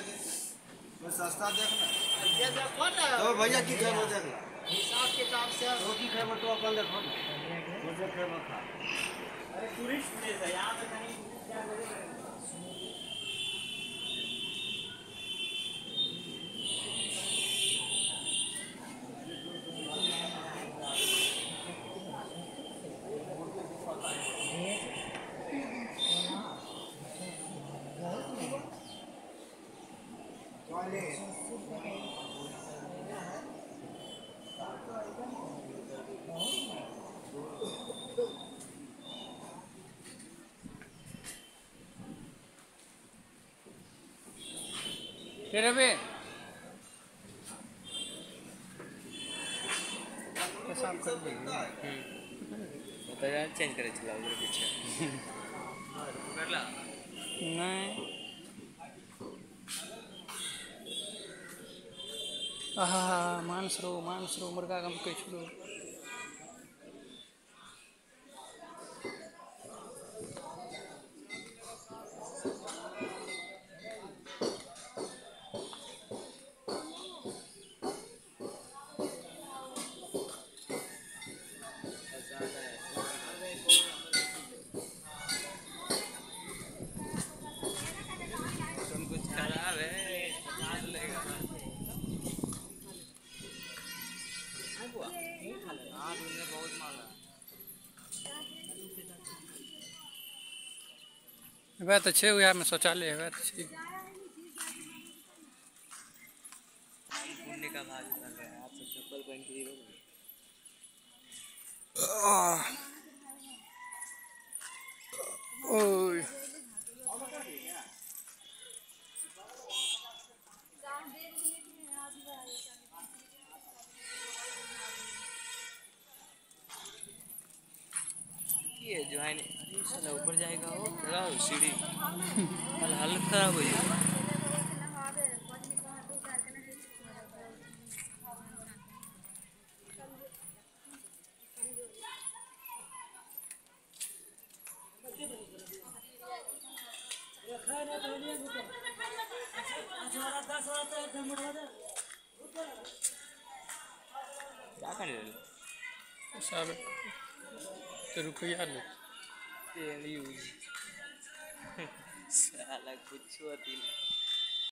देखें सस्ता देखना तो भैया की खेबो देखना हिसाब किताब से तो की खेबो तो अपन देखो मुझे खेबो खा अरे टूरिस्ट प्लेस है यहाँ पे कहीं तेरे पे। साफ़ कर देंगे तो चेंज करे चला उधर पीछे। करला नहीं। ఆహా మానసరు మానసరు మురుగా గంపేశ్వరు वह तो छे हुआ में शौचालय है वह तो छे पुण्य का ये जो है अरे ऊपर जाएगा वो लगा वो सीढ़ी। कल हालत खराब हो जाएगी। क्या करने sabe? Teru kuyano. Ele uji. Salah kucu.